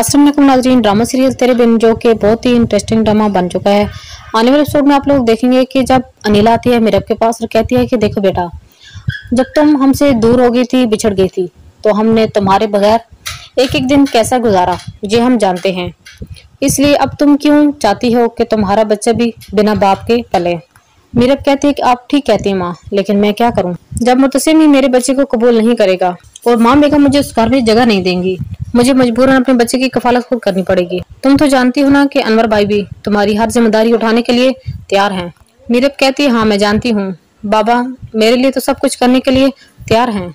असलम नाजरीन drama serial तेरे बिन जो कि बहुत ही इंटरेस्टिंग ड्रामा बन चुका है। आने वाले एपिसोड में आप लोग देखेंगे कि जब अनिला आती है मेरे के पास, और कहती है कि देखो बेटा, जब तुम हमसे दूर हो गई थी, बिछड़ गई थी तो हमने तुम्हारे बगैर एक एक दिन कैसा गुजारा, ये हम जानते हैं। इसलिए अब तुम क्यों चाहती हो कि तुम्हारा बच्चा भी बिना बाप के पले? मीरब कहती है कि आप ठीक कहती हैं माँ, लेकिन मैं क्या करूँ? जब मुतसिम ही मेरे बच्चे को कबूल नहीं करेगा, और माँ बेगम मुझे उस घर में जगह नहीं देंगी मुझे मजबूरन अपने बच्चे की कफालत खुद करनी पड़ेगी। तुम तो जानती हो ना कि अनवर भाई भी तुम्हारी हर ज़िम्मेदारी उठाने के लिए तैयार हैं। मीरब कहती है हाँ मैं जानती हूँ। बाबा मेरे लिए तो सब कुछ करने के लिए तैयार हैं।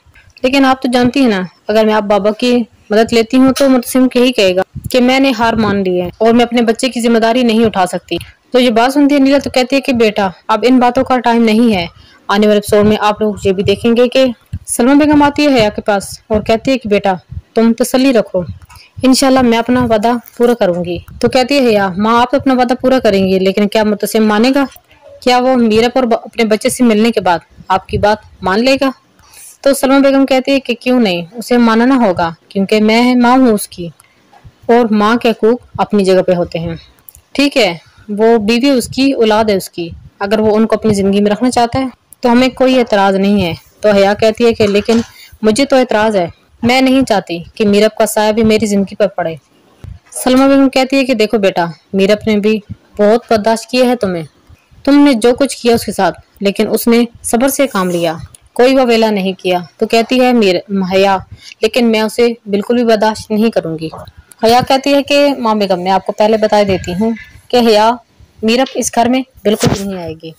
लेकिन आप तो जानती है ना, अगर मैं आप बाबा की मदद लेती हूँ तो मुतसिम यही कहेगा कि मैंने हार मान ली है और मैं अपने बच्चे की ज़िम्मेदारी नहीं उठा सकती। तो ये बात सुनती है नीला तो कहती है कि, बेटा, अब इन बातों का टाइम नहीं है। आने वाले एपिसोड में आप लोग ये भी देखेंगे कि सलमा बेगम आती है हया के पास और कहती है कि, बेटा तुम तसली रखो। इनशाला मैं अपना वादा पूरा करूँगी। तो कहती है हया माँ, आप अपना वादा पूरा करेंगी, लेकिन क्या मुतसिम मानेगा? क्या वो मीरप और अपने बच्चे से मिलने के बाद आपकी बात मान लेगा? तो सलमा बेगम कहती है कि क्यों नहीं, उसे मानना होगा, क्योंकि मैं माँ हूँ उसकी, और माँ के हकूक अपनी जगह पे होते हैं। ठीक है, वो बीवी उसकी, औलाद है उसकी। अगर वो उनको अपनी ज़िंदगी में रखना चाहता है तो हमें कोई एतराज़ नहीं है। तो हया कहती है कि, लेकिन मुझे तो एतराज़ है मैं नहीं चाहती कि मीरब का साया भी मेरी ज़िंदगी पर पड़े। सलमा बेगम कहती है कि देखो बेटा मीरब ने भी बहुत बर्दाश्त किया है तुम्हें। तुमने जो कुछ किया उसके साथ, लेकिन उसने सब्र से काम लिया। कोई वेला नहीं किया। तो कहती है, मीर, हया, लेकिन मैं उसे बिल्कुल भी बर्दाश्त नहीं करूँगी। हया कहती है कि, माँ बेगम, मैं आपको पहले बता देती हूँ कि हया मीरब इस घर में बिल्कुल नहीं आएगी।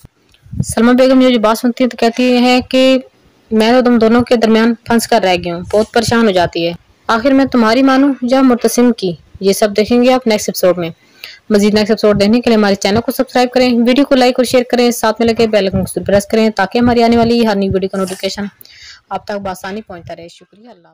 सलमा बेगम ये जो बात सुनती है तो कहती है कि मैं तो तुम दोनों के दरमियान फंस कर रह गई हूँ। बहुत परेशान हो जाती है। आखिर मैं तुम्हारी मानू या मुतसिम की? ये सब देखेंगे आप नेक्स्ट एपिसोड में। मजीद नेक्स्ट एपिसोड देखने के लिए हमारे चैनल को सब्सक्राइब करें वीडियो को लाइक और शेयर करें, साथ में लगे बेल को प्रेस करें ताकि हमारी आने वाली हर नई वीडियो का नोटिफिकेशन आप तक बसानी पहुँचता रहे। शुक्रिया, अल्लाह